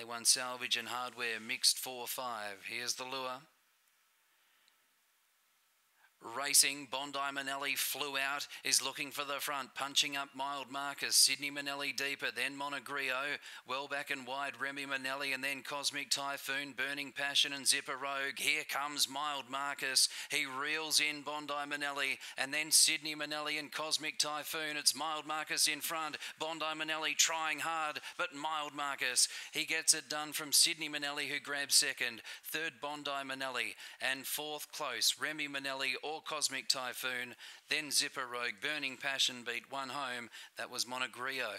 A1 Salvage and Hardware mixed 4 5. Here's the lure. Racing, Bondi Manelli flew out, is looking for the front, punching up Mild Marcus, Sydney Manelli deeper, then Monogrio, well back and wide Remy Manelli, and then Cosmic Typhoon, Burning Passion and Zipper Rogue. Here comes Mild Marcus. He reels in Bondi Manelli, and then Sydney Manelli and Cosmic Typhoon. It's Mild Marcus in front, Bondi Manelli trying hard, but Mild Marcus. He gets it done from Sydney Manelli, who grabs second, third Bondi Manelli, and fourth close, Remy Manelli or Cosmic Typhoon, then Zipper Rogue, Burning Passion beat one home. That was Monogrio.